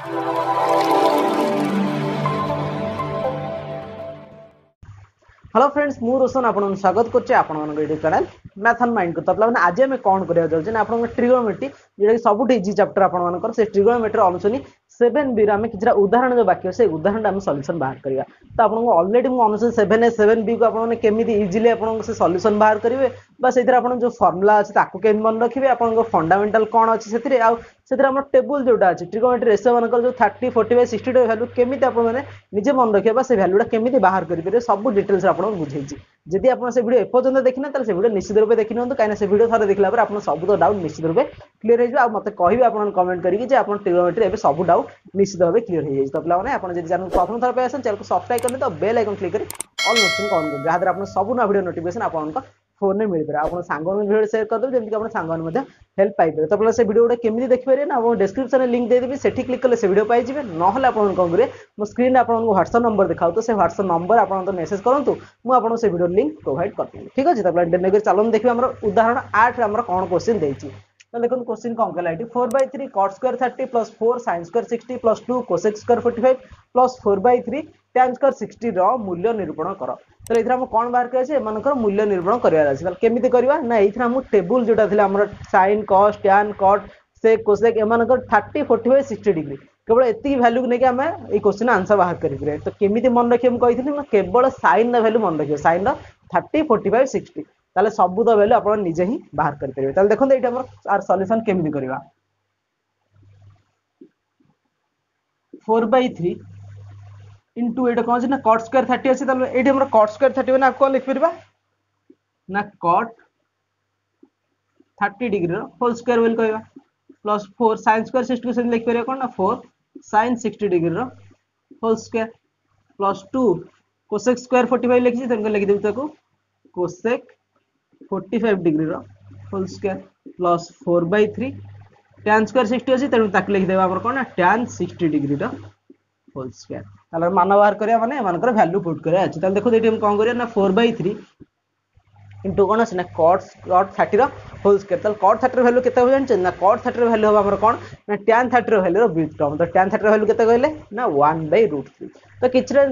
Hello friends मु रोशन आपन स्वागत करछे आपन YouTube channel math and mind को तो मतलब आज हमें कौन करिया जाउछे ना आपन सब इजी चैप्टर आपन मानकर से ट्रिगोनोमेट्री सेवेन 7b रे हमें उदाहरण जो बाकी से उदाहरण हम सॉल्यूशन बाहर करिया तो आपन को ऑलरेडी मु अनुसनी 7a 7b को आपन माने केमिति इजीली आपन से सॉल्यूशन बाहर करेंगे ବା ସେଥିରେ ଆପଣ ଯେଉଁ ଫର୍ମୁଲା ଅଛି ତାକୁ କେମିତି ମନେ ରଖିବେ ଆପଣଙ୍କ ଫଣ୍ଡାମେଣ୍ଟାଲ କ'ଣ ଅଛି ସେଥିରେ ଆଉ ସେଥିରେ ଆମର ଟେବୁଲ ଯେଉଁଟା ଅଛି ଟ୍ରିଗୋମେଟ୍ରି ରେସିଓ ମାନଙ୍କର ଯେଉଁ thirty forty by sixty to value କେମିତି ଆପଣମାନେ ନିଜେ ମନେ ରଖିବେ ବା ସେ ଭ୍ୟାଲୁଟା କେମିତି ବାହାର କରିପାରିବେ ସବୁ ଡିଟେଲ୍ସ ଆପଣଙ୍କୁ ବୁଝେଇଛି ଯଦି ଆପଣ ସେ ଭିଡ଼ିଓ ଏପର୍ଯ୍ୟନ୍ତ ଦେଖିନା ତାହେଲେ ସେ ଭିଡ଼ିଓ ନିଶ୍ଚିତ ରୂପେ ଦେଖି ନିଅନ୍ତୁ କାହିଁକିନା ସେ ଭିଡ଼ିଓ ଥରେ ଦେଖିଲା ପରେ ଆପଣ ସବୁ ତ ଡାଉଟ୍ ନିଶ୍ଚିତ ରୂପେ କ୍ଲିୟର ହେଇଯିବ ଆଉ ମୋତେ କହିବେ ଆପଣ କମେଣ୍ଟ କରିକି ଯେ ଆପଣ ଟ୍ରିଗୋମେଟ୍ରି ଏବେ ସବୁ ଡାଉଟ୍ ନିଶ୍ଚିତ ଭାବେ କ୍ଲିୟର ହେଇଯାଇଛି ତ ପିଲାମାନେ ଆପଣ ଯଦି ଚ୍ୟାନେଲ ପ୍ରଥମ ଥର ପାଇଁ ଆସନ୍ତି ଚ୍ୟାନେଲକୁ ସବସ୍କ୍ରାଇବ କରନ୍ତୁ ତ ବେଲ୍ ଆଇକନ୍ କ୍ଲିକ୍ କରି ଅଲ୍ ନୋଟିଫିକେସନ୍ ଅନ୍ କରନ୍ତୁ ଯାହାଦ୍ୱାରା ଆପଣ ସବୁ ନୂଆ ଭିଡ଼ିଓ ନୋଟିଫିକେସନ୍ ଆପଣଙ୍କ ଫୋନ୍ରେ ମିଳିପାରିବ ଆପଣ ସାଙ୍ଗମାନଙ୍କୁ ଭିଡ଼ିଓ ସେୟାର କରିଦେବେ ଯେମିତି ଆପଣ ସାଙ୍ଗମାନେ ମଧ୍ୟ ହେଲ୍ପ ପାଇପାରିବେ ତ ଆପଣ ସେ ଭିଡ଼ିଓ ଗୁଡ଼ା କେମିତି ଦେଖିପାରିବେ ନା ଆପଣ ଡେସ୍କ୍ରିପ୍ସନରେ ଲିଙ୍କ୍ ଦେଇଦେବି ସେଠି କ୍ଲିକ୍ କଲେ ସେ ଭିଡ଼ିଓ ପାଇଯିବେ ନହେଲେ ଆପଣ କ'ଣ କରିବେ ମୋ ସ୍କ୍ରିନ୍ରେ ଆପଣଙ୍କୁ ହ୍ୱାଟ୍ସଆପ୍ ନମ୍ବର ଦେଖାଉ ତ ସେ ହ୍ୱାଟ୍ସଆପ୍ ନମ୍ବର ଆପଣ ତ ମେସେଜ୍ କରନ୍ତୁ ମୁଁ ଆପଣଙ୍କୁ ସେ ଭିଡ଼ିଓ ଲିଙ୍କ୍ ପ୍ରୋଭାଇଡ଼ କରିଦେବି ଠିକ୍ ଅଛି ତାପରେ ଡେନେଗରି ଚାଲନ୍ତୁ ଦେଖିବା ଆମର ଉଦାହରଣ ଆଠରେ ଆମର କ'ଣ କୋଶ୍ଚିନ୍ ଦେଇଛି देखो क्वेश्चन कौन कला four by three cot square thirty plus four sin square sixty plus two cosec square forty five plus four by three tan square sixty रूल्य निरूपण कर तो ये आम कौन बाहर कर मूल्य निरूपण करमी करवा ना ये आम टेबुल जोटा आम सैन कस टैन कट से कोसेक एम फोर्टी फाइव सिक्सटी डिग्री केवल एति भैल्यू नहीं आम ये क्वेश्चन आंसर बाहर करें तो कमी मन रखिए मुझे कही केवल सैन रैल्यू मन रखिए sin thirty forty five sixty ताले सबूत वैल्यू आप निजे ही बाहर करेंगे देखते ये आर सल्यूसन केमी फोर बै थ्री इंटु ये कौन अच्छे कट स्क् थर्ट अच्छे ये कट स्क् थर्ट मैंने आपको लिखिपर ना कट थर्ट डिग्री रोल स्क् कह प्लस फोर सैन स्क् लिखिपर कौन ना four sin sixty degree role square plus two cosec square forty five लिखी तेनालीरु लिखिदेव cosec 45 degree row square plus 4 by 3 tan square 60 अछि तेनु ताक लिख देबा हमर कोन डिग्री स्क्वायर मान बाहर करिया माने एमानकर वैल्यू पुट करिया देखो देखिए कौन कर फोर ना थ्री by कौन इनटू कोन अछि ना होल स्क्वायर ताले cot 30 रो वैल्यू केते ना cot 30 रो वैल्यू ना टैन 30 रो वैल्यू रो तो tan 30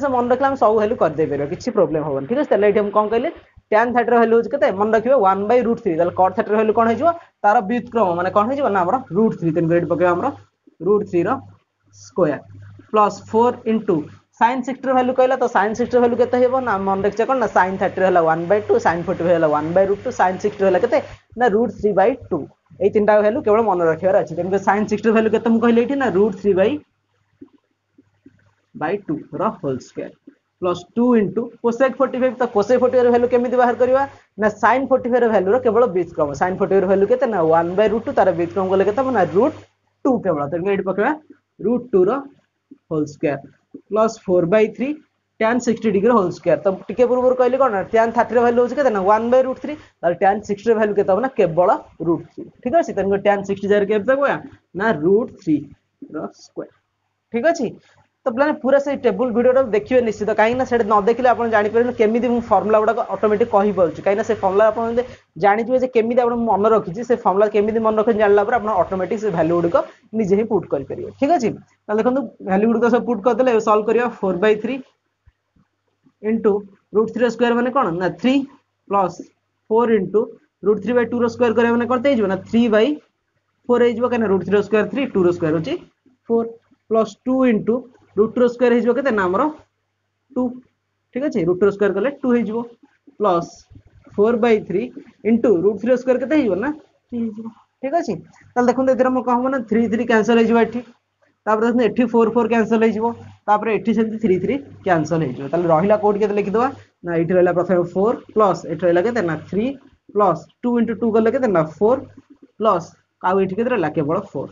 तो मन रखे आम सब भैल्यू करदे पार किसी किछ हम ठीक है ताले हम ট্যান থার্টির ভ্যালু হচ্ছে কেতে মনে রাখবে ওয়ান বাই রুট থ্রি তাহলে কট থার্টির ভ্যালু কোণ হয়ে তার ব্যুৎক্রম মানে কোণ হয়ে না আমার রুট থ্রি তেমনি এটি পকাইবা আমার রুট থ্রি রোয়ার প্লস ফোর ইন্টু সাইন সিক্সটির ভ্যালু কহিলা তো সাইন সিক্সটির ভ্যালু কেতে হব না মনে রাখছে কোণ না সাইন থার্টির হল one by two sin forty হল one by root two sin সিক্সটির হল কেতে না রুট থ্রি বাই টু এই তিনটা ভ্যালু কেবল মনে রাখবার আছে তেমনি সাইন সিক্সটির ভ্যালু কেতে মু কহিলি এটি না root three by by two র whole square plus two into cosec forty five तो कोसे फोर्टी फाइव भैल्यू केमी बाहर करवा ना सैन फोर्टी फाइव भैल्यूर केवल बीज क्रम सैन फोर्टी फाइव भैल्यू के ना वन बै रुट टू तार बीज क्रम गले के ना रुट टू केवल तेनाली ये पकड़ा root two role square plus four by three tan sixty degree whole square तो टे पूर्व कहली कौन टेन थर्टी भैल्यू हूँ कैसे ना one by root three tan sixty value के ना केवल रुट थ्री ठीक अच्छे तेनाली टेन सिक्सटी जगह ना रुट थ्री स्क्वयर ठीक अच्छे तो पे पूरा से टेबुल भिडियो देखिए निश्चित कहीं न देखे आप जानपरेंगे केमी फर्मुला गुड़ा अटोमेटिक कहीपुँ कहीं फर्मुला आप जानते हैं केमी आप मन रखी से फर्मुला केमी मन रखें जान लापर आप अटोमेटिक से भैल्यू गुड़ निजे ही पुट करेंगे ठीक अच्छे तो देखो भैल्यू गुड़ सब पुट करदे सल्व करवा four by three into root three रोयर मैंने कौन ना three plus four into root three by two रोयर करेंगे मैंने कौन तो ना थ्री बै फोर होना रुट थ्री रोयर थ्री टू रोयर अच्छी four plus two into root two square হয়ে কেতে না আমার টু ঠিক আছে রুট টু স্কোয়ার কলে টু হয়ে plus four by three into root three square কেতে হয়ে না থ্রি হয়ে ঠিক আছে তাহলে দেখুন এর কম হব না থ্রি থ্রি ক্যানসেল হয়ে এটি তারপরে দেখুন এটি ফোর ফোর ক্যানসেল হয়ে তারপরে এটি সেমতি থ্রি থ্রি ক্যানসেল হয়ে তাহলে রহিলা কোটি কেতে লিখিদেবা না এটি রহিলা প্রথমে ফোর প্লস এটি রহিলা কেতে না three plus two into two কলে কেতে না ফোর প্লস ଆଉ ଏଠି କେତେ ରହିଲା କେବଳ ଫୋର୍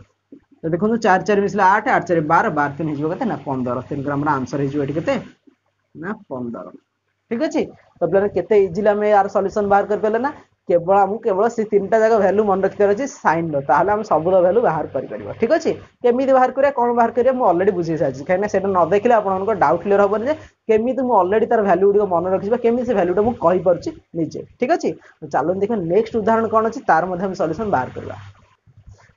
ତ ଦେଖନ୍ତୁ ଚାରି ଚାରି ମିଶିଲେ ଆଠ ଆଠ ଚାରି ବାର ବାର ତିନି ହେଇଯିବ କେତେ ନା ପନ୍ଦର ତେଣୁକରି ଆମର ଆନ୍ସର ହେଇଯିବ ଏଠି କେତେ ନା ପନ୍ଦର ଠିକ ଅଛି ତ ପିଲାମାନେ କେତେ ଇଜିଲି ଆମେ ୟାର ସଲ୍ୟୁସନ୍ ବାହାର କରିପାରିଲେ ନା କେବଳ ଆମକୁ କେବଳ ସେ ତିନିଟା ଯାକ ଭ୍ୟାଲୁ ମନେ ରଖିବାର ଅଛି ସାଇନ୍ର ତାହେଲେ ଆମେ ସବୁର ଭ୍ୟାଲୁ ବାହାର କରିପାରିବା ଠିକ ଅଛି କେମିତି ବାହାର କରିବା କ'ଣ ବାହାର କରିବା ମୁଁ ଅଲରେଡ଼ି ବୁଝେଇ ସାରିଛି କାହିଁକିନା ସେଇଟା ନ ଦେଖିଲେ ଆପଣଙ୍କ ଡାଉଟ୍ କ୍ଲିୟର ହବନି ଯେ କେମିତି ମୁଁ ଅଲରେଡ଼ି ତାର ଭ୍ୟାଲୁ ଗୁଡ଼ିକ ମନେ ରଖିଛି ବା କେମିତି ସେ ଭ୍ୟାଲୁଟା ମୁଁ କହିପାରୁଛି ନିଜେ ଠିକ ଅଛି ଚାଲନ୍ତୁ ଦେଖିବା ନେକ୍ସଟ ଉଦାହରଣ କ'ଣ ଅଛି ତାର ମଧ୍ୟ ଆମେ ସଲ୍ୟୁସନ୍ ବାହାର କରିବା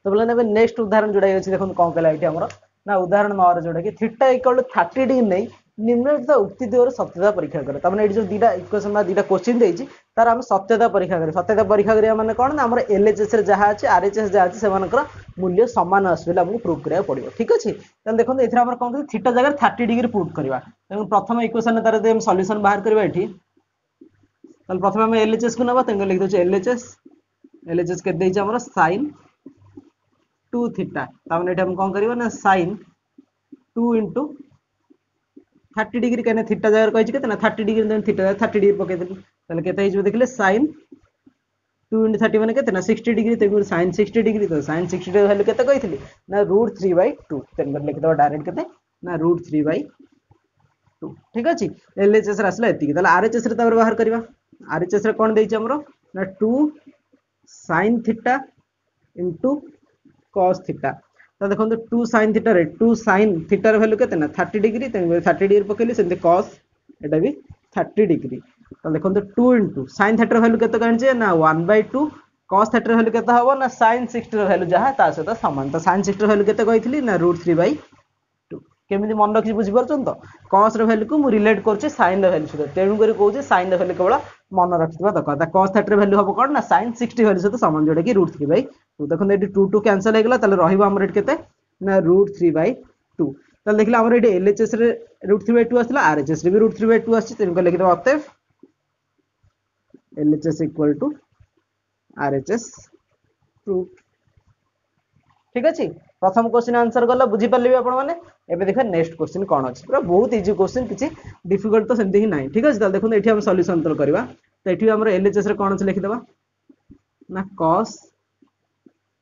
ତ ପିଲାମାନେ ଏବେ ନେକ୍ସଟ ଉଦାହରଣ ଯୋଉଟା ଅଛି ଦେଖନ୍ତୁ କ'ଣ କଲା ଏଠି ଆମର ନା ଉଦାହରଣ ନଅରେ ଯୋଉଟା କି theta equal to thirty degree ନେଇ ନିମ୍ନଲିଖିତ ଉକ୍ତି ଦ୍ୱୟର ସତ୍ୟତା ପରୀକ୍ଷା କରେ ତାମାନେ ଏଠି ଯୋଉ ଦିଟା ଇକ୍ୱେସନ ବା ଦିଟା କୋଶ୍ଚିନ୍ ଦେଇଛି ତାର ଆମେ ସତ୍ୟତା ପରୀକ୍ଷା କରିବା ସତ୍ୟତା ପରୀକ୍ଷା କରିବା ମାନେ କ'ଣ ନା ଆମର ଏଲ୍ଏଚ୍ଏସ୍ ରେ ଯାହା ଅଛି ଆର୍ଏଚ୍ଏସ୍ ଯାହା ଅଛି ସେମାନଙ୍କର ମୂଲ୍ୟ ସମାନ ଆସିବ ବୋଲି ଆମକୁ ପ୍ରୁଭ୍ କରିବାକୁ ପଡ଼ିବ ଠିକ୍ ଅଛି ତାହେଲେ ଦେଖନ୍ତୁ ଏଥିରେ ଆମର କ'ଣ ଥିଟା ଜାଗାରେ ଥାର୍ଟି ଡିଗ୍ରୀ ପ୍ରୁଭ୍ କରିବା ତେଣୁ ପ୍ରଥମ ଇକ୍ୱେସନରେ ତାର ଯଦି ଆମେ ସଲ୍ୟୁସନ୍ ବାହାର କରିବା ଏଠି ତାହେଲେ ପ୍ରଥମେ ଆମେ ଏଲ୍ଏଚ୍ଏସ୍ କୁ ନେବା ତେଣୁ ଲେଖିଦେଉଛି ଏଲ୍ଏଚ୍ଏସ୍ ଏଲ୍ଏଚ୍ଏସ୍ କେତେ ଦେଇଛି ଆମର ସାଇନ୍ टू थीटा तामने एटा हम कोन करबो ना? sin डिग्री कने थीटा जगह कहि केतना डिग्री देन थीटा डिग्री पके देली तले केता डिग्री तेगु sin 60 डिग्री तो sin 60 डिग्री हेले केता कहिथली ना √3/2 तेन लिख डायरेक्ट ना √3/2 ठीक अछि एलएचएस रे आसला एतिकी तले आरएचएस थीटा cos theta तो देखो two sine theta two sine theta value के थर्टी डिग्री थर्टी डिग्री पकड़ी से कस एटा भी थर्टी डिग्री तो देखो टू इंटू साइन थर्टर भैल्यू के जाने ना वन बै टू कस थर्टर भैल्यू के हम ना साइन सिक्सटर भैल्यू जहाँ सहित सामान तो साइन सिक्सटर भैल्यू के ना रुट थ्री बै टू केमी मन रखी बुझीपार तो कस भैल्यू को मुझे रिलेट कर साइन भैल्यू सहित तेणुक कौन साइन भैल्यू केवल मन रखा दरकार कस थर्टर भैल्यू हम कौन ना साइन सिक्सटी भैल्यू सहित सामान जोटा टू देखो ये टू टू कैनसल होगा रही के ना रुट थ्री बै टू तो देखिए आम L H S root three by two आसला आर एच एस भी रुट थ्री बै टू लिखिद अतएव L H S equal to R H S ठीक अच्छे प्रथम क्वेश्चन आंसर गला बुझीपारे आप एवं देखा नेक्स्ट क्वेश्चन कौन अच्छे पूरा बहुत इजी क्वेश्चन किसी डिफ़िकल्ट तो सेमती ही ना ठीक अच्छे देखो ये सल्यूसन तो करवा तो ये L H S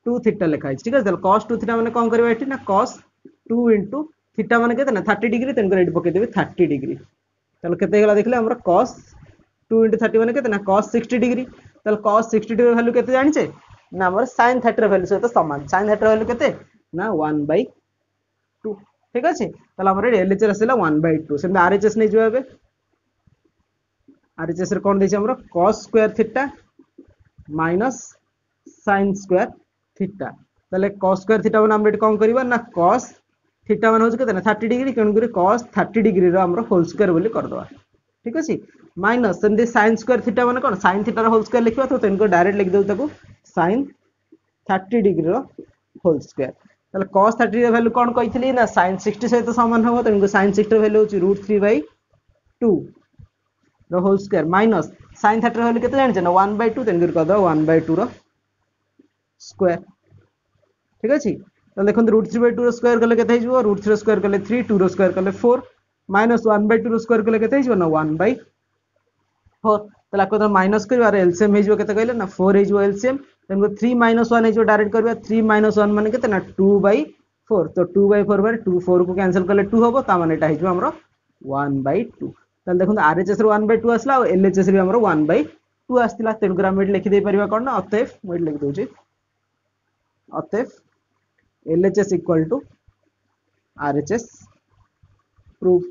two theta লেখা হয়েছে ঠিক আছে তাহলে কস টু থিটা মানে কম করবা এটি না কস টু ইন্টু থিটা মানে কেতে না থার্টি ডিগ্রি তেমনি এটি পকাই দেবে থার্টি ডিগ্রি তাহলে কেতে গেল দেখলে আমরা কস টু ইন্টু থার্টি মানে কেতে না কস সিক্সটি ডিগ্রি তাহলে কস সিক্সটি ডিগ্রি ভ্যালু কেতে জানিছে না আমার সাইন থার্টির ভ্যালু সহ সমান সাইন থার্টির ভ্যালু কেতে না ওয়ান বাই টু ঠিক আছে তাহলে আমার এলএচএর আসলে ওয়ান বাই টু সেমনি আরএচএস নিয়ে যাবে এবার আরএচএস এর কোন দিয়েছি আমরা cos square theta minus sine square theta তাহলে cos স্কয়ার থিটা মানে আমরা এটি কোন করিবা না cos থিটা মানে হচ্ছে কেতে না 30 ডিগ্রি কেন করি cos 30 ডিগ্রি র আমরা হোল স্কয়ার বলি করদবা ঠিক আছে মাইনাস সেমতি sin স্কয়ার থিটা মানে কোন sin থিটা র হোল স্কয়ার লিখিবা তো তেনকো ডাইরেক্ট লিখি দেউ তাকু sin 30 ডিগ্রি র হোল স্কয়ার তাহলে cos 30 র ভ্যালু কোন কইছিলি না sin 60 সহিত সমান হবে তেনকো sin 60 র ভ্যালু হচ্ছে √3 বাই 2 র হোল স্কয়ার মাইনাস sin 30 র ভ্যালু কেতে জানিছ না 1 বাই 2 তেনকো কর দাও 1 বাই 2 র স্কয়ার ঠিক আছে তাহলে দেখুন root three by two square কলে কেতে হয়ে রুট থ্রি স্কোয়ার কলে থ্রি টু স্কোয়ার কলে four minus one by two square কলে কেতে হয়ে না ওয়ান বাই ফোর তাহলে আকু মাইনস করি আর এলসিএম হয়ে কেতে কহিলে না ফোর হয়ে এলসিএম তেমন থ্রি মাইনস ওয়ান হয়ে ডাইরেক্ট করা থ্রি মাইনস ওয়ান মানে কেতে না টু বাই ফোর তো two by four by two four কু ক্যানসেল কলে টু হব তা মানে এটা হয়ে আমার ওয়ান বাই টু তাহলে দেখুন আরএচএস ওয়ান বাই টু আসলা আর এলএচএস বি আমার ওয়ান বাই টু আসলা তেমন আমি এটি লিখি পারিবা কোণ না অতএব মু এটি লিখি দেউছি अतएव LHS equal to RHS proof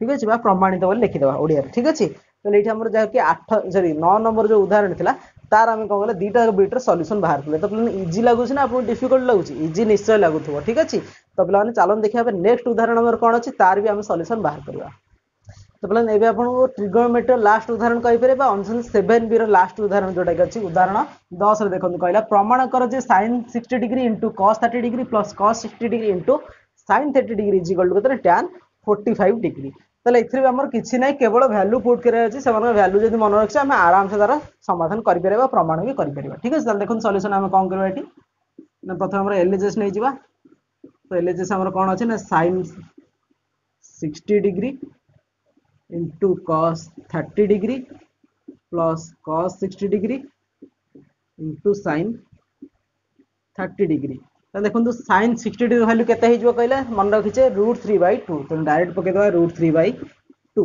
ठीक अच्छे प्रमाणित बोले लिखिद ओडिया ठीक अच्छे तो ये जहाँ कि आठ सरी नौ नंबर जो उदाहरण था तार आम कौन कहला दुटा बिट्र सल्यूसन बाहर कले तो पे इज़ लगुना आपको डिफ़िकल्ट लगुच इजी निश्चय लगुव ठीक अच्छे तो पे चलन देखा नेक्स्ट उदाहरण नंबर कौन अच्छी तार भी आम सल्यूसन बाहर करवा। ତ ପିଲାମାନେ ଏବେ ଆପଣଙ୍କୁ ଟ୍ରିଗୋନୋମେଟ୍ରିର ଲାଷ୍ଟ ଉଦାହରଣ କହିପାରିବେ ବା ଅନସନ୍ ସେଭେନ ବିର ଲାଷ୍ଟ ଉଦାହରଣ ଯୋଉଟାକି ଅଛି ଉଦାହରଣ ଦଶରେ ଦେଖନ୍ତୁ କହିଲା ପ୍ରମାଣ କର ଯେ sine sixty degree into cos thirty degree plus cos sixty degree into sine thirty degree is equal to କେତେ ଟ୍ୟାନ୍ ଫୋର୍ଟି ଫାଇଭ୍ ଡିଗ୍ରୀ ତାହେଲେ ଏଥିରେ ଆମର କିଛି ନାହିଁ କେବଳ ଭ୍ୟାଲୁ ପୁଟ୍ କରିବାର ଅଛି ସେମାନଙ୍କ ଭ୍ୟାଲୁ ଯଦି ମନେ ରଖିଛେ ଆମେ ଆରାମସେ ତାର ସମାଧାନ କରିପାରିବା ପ୍ରମାଣ ବି କରିପାରିବା ଠିକ ଅଛି ତାହେଲେ ଦେଖନ୍ତୁ ସଲ୍ୟୁସନ ଆମେ କ'ଣ କରିବା ଏଠି ନା ପ୍ରଥମେ ଆମର ଏଲ୍ଏଚଏସ୍ ନେଇଯିବା ତ ଏଲ୍ଏଚଏସ୍ ଆମର କ'ଣ ଅଛି ନା sine sixty degree into cos 30 degree plus cos 60 degree into sin 30 degree. तो देखो sin 60 डिग्री वैल्यू हिजबो कहले मन रखिचे √3 बाय 2 तो डायरेक्ट पके दवा √3 बाय 2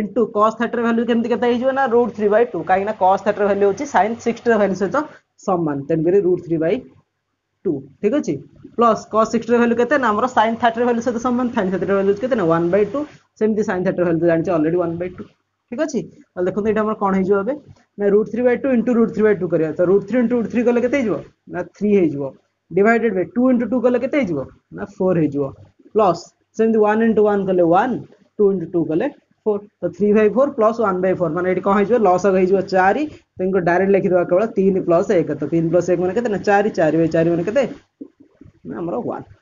इनटू cos 30 वैल्यू केमति केते हिजबो ना? √3 बाय 2 काहे ना cos 30 वैल्यू होची sin 60 वैल्यू सहित समान तेन करी √3 बाय 2 ठीक अछि प्लस cos 60 वैल्यू केते ना हमर sin 30 वैल्यू सहित समान sin 30 वैल्यू केते ना 1 बाय 2 सेमती sin थीटा वैल्यू जानिछ ऑलरेडी 1 बाय 2 ठीक अछि ताले देखो एटा हमर कोन हेजो एबे ना √3 बाय 2 * √3 बाय 2 करिया तो √3 * √3 कले केते हेजो ना 3 हेजो डिवाइडेड बाय 2 into 2 कले केते हिजो ना 4 हिजो प्लस 1 into 1 कले 1 2 into 2 कले 4 तो 3 by 4 plus 1 by 4 माने कोन हिजो लॉस हिजो 4 तेनको डायरेक्ट लिखि दवा केवल 3 plus 1 तो 3 plus 1 माने ना 4 4 by 4 माने 1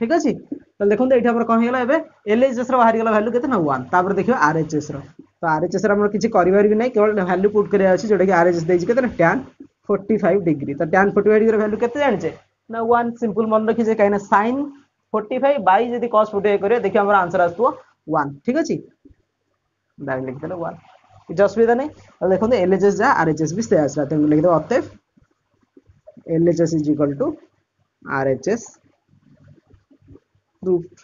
ठीक अच्छे तो देखो एठी हमर कोन हेला एबे एलएचएस रो बाहरी गेला वैल्यू केते ना 1 तापर देखियो आरएचएस रो तो आरएचएस रो हमर किछि करिवार भी नै केवल वैल्यू पुट करिया अछि जोटा कि आरएचएस देछि केते ना tan 45 डिग्री तो tan 45 डिग्री वैल्यू केते जानि छे ना 1 सिंपल मन रखि जे काइना sin 45 बाई जदी cos 45 करियो देखियो हमर आंसर आसतो 1 ठीक अछि దాన్ని లిఖితే వన్ ఇది అసువిధనే లేకుంటే ఎల్హెచ్ఎస్ జా ఆర్హెచ్ఎస్ బి సేస్ రాతంగు లిఖితే అత్తేఫ్ LHS is equal to RHS proved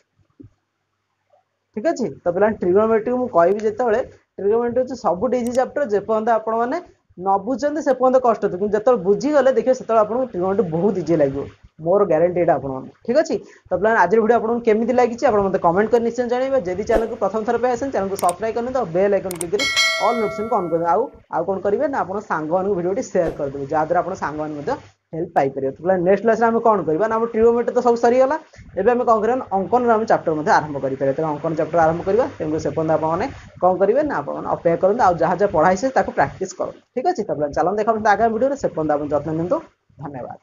ঠিক আছে তো পিলা ট্রিগোনোমেট্রি মু কইবি যেতবেলে ট্রিগোনোমেট্রি হচ্ছে সবু ডিজি চাপ্টর যে পর্যন্ত আপন মানে ନ ବୁଝନ୍ତି ସେ ପର୍ଯ୍ୟନ୍ତ କଷ୍ଟ କିନ୍ତୁ ଯେତେବେଳେ ବୁଝିଗଲେ ଦେଖିବେ ସେତେବେଳେ ଆପଣଙ୍କୁ ଟ୍ରିଗୋନୋମେଟ୍ରି ବହୁତ ଇଜି ଲାଗିବ ମୋର ଗ୍ୟାରେଣ୍ଟି ଏଇଟା ଆପଣମାନଙ୍କୁ ଠିକ୍ ଅଛି ତ ପିଲାମାନେ ଆଜିର ଭିଡ଼ିଓ ଆପଣଙ୍କୁ କେମିତି ଲାଗିଛି ଆପଣ ମୋତେ କମେଣ୍ଟ କରି ନିଶ୍ଚୟ ଜଣାଇବେ ଯଦି ଚ୍ୟାନେଲକୁ ପ୍ରଥମ ଥର ପାଇଁ ଆସନ୍ତି ଚ୍ୟାନେଲକୁ ସବସ୍କ୍ରାଇବ୍ କରନ୍ତୁ ଆଉ ବେଲ୍ ଆଇକନ୍ କ୍ଲିକ୍ ଅଲ୍ ନୋଟିଫିକେସନ୍କୁ ଅନ୍ କରନ୍ତୁ ଆଉ ଆଉ କ'ଣ କରିବେ ନା ଆପଣ ସାଙ୍ଗମାନଙ୍କୁ ଭିଡ଼ିଓଟି ସେୟାର କରିଦେବେ ଯାହାଦ୍ୱାରା ଆପଣ ସାଙ୍ଗମାନେ ମଧ୍ୟ ହେଲ୍ପ ପାଇପାରିବ ପିଲା ନେକ୍ସଟ କ୍ଲାସରେ ଆମେ କ'ଣ କରିବା ନା ଆମ ଟ୍ରିଓମେଟ୍ରି ତ ସବୁ ସରିଗଲା ଏବେ ଆମେ କ'ଣ କରିବା ଅଙ୍କନର ଆମେ ଚାପ୍ଟର ମଧ୍ୟ ଆରମ୍ଭ କରିପାରିବା ତେଣୁ ଅଙ୍କନ ଚାପ୍ଟର ଆରମ୍ଭ କରିବା ତେଣୁ ସେପର୍ଯ୍ୟନ୍ତ ଆପଣମାନେ କ'ଣ କରିବେ ନା ଆପଣମାନେ ଅପେକ୍ଷା କରନ୍ତୁ ଆଉ ଯାହା ଯାହା ପଢ଼ା ହେଇଛି ତାକୁ ପ୍ରାକ୍ଟିସ୍ କରନ୍ତୁ ଠିକ୍ ଅଛି ତ ଚାଲନ୍ତୁ ଦେଖନ୍ତୁ ଆଗାମୀ ଭିଡ଼ିଓରେ ସେପର୍ଯ୍ୟନ୍ତ ଆପଣ ଯତ୍ନ ନିଅନ୍ତୁ ଧନ୍ୟବାଦ